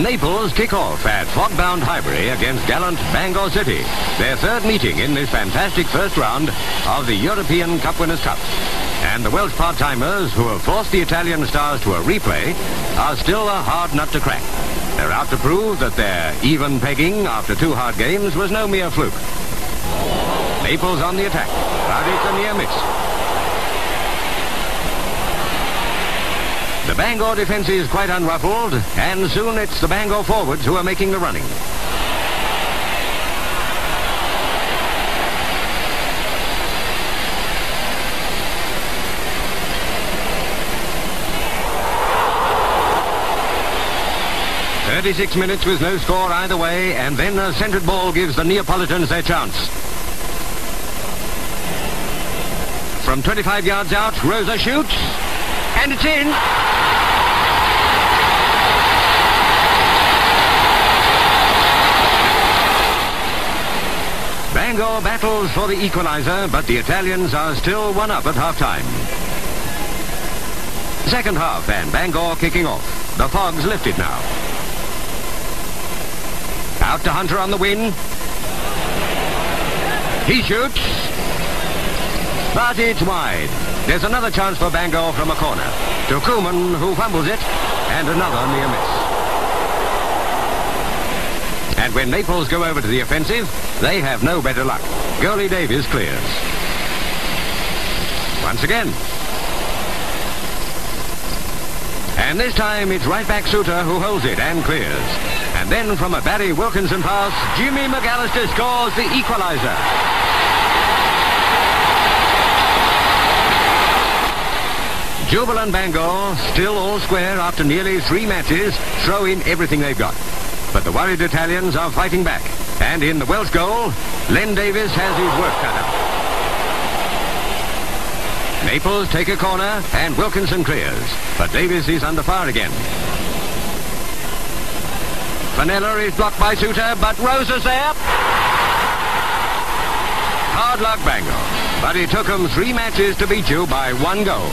Naples kick off at Fogbound Highbury against gallant Bangor City, their third meeting in this fantastic first round of the European Cup Winners' Cup. And the Welsh part-timers, who have forced the Italian stars to a replay, are still a hard nut to crack. They're out to prove that their even pegging after two hard games was no mere fluke. Naples on the attack, it's a near miss. The Bangor defense is quite unruffled, and soon it's the Bangor forwards who are making the running. Thirty-six minutes with no score either way, and then a centered ball gives the Neapolitans their chance. From 25 yards out, Rosa shoots, and it's in. Bangor battles for the equalizer, but the Italians are still one up at half-time. Second half, and Bangor kicking off. The fog's lifted now. Out to Hunter on the wing. He shoots. But it's wide. There's another chance for Bangor from a corner. To Koeman, who fumbles it, and another near miss. And when Naples go over to the offensive, they have no better luck. Goalie Davies clears. Once again. And this time it's right back Suter who holds it and clears. And then from a Barry Wilkinson pass, Jimmy McAllister scores the equalizer. Jubilant Bangor, still all square after nearly three matches, throw in everything they've got. But the worried Italians are fighting back. And in the Welsh goal, Len Davies has his work cut out. Naples take a corner and Wilkinson clears. But Davies is under fire again. Fenella is blocked by Suter, but Rosa's there. Hard luck, Bangor. But it took them three matches to beat you by one goal.